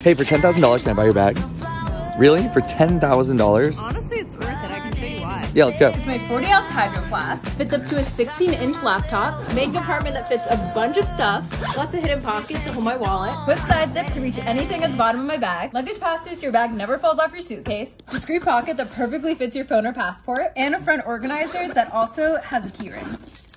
Hey, for $10,000, can I buy your bag? Really? For $10,000? Honestly, it's worth it. I can show you why. Yeah, let's go. It's my 40 ounce hydro flask. Fits up to a 16 inch laptop. Main compartment that fits a bunch of stuff. Plus a hidden pocket to hold my wallet. Quick side zip to reach anything at the bottom of my bag. Luggage passes so your bag never falls off your suitcase. Discreet pocket that perfectly fits your phone or passport. And a front organizer that also has a keyring.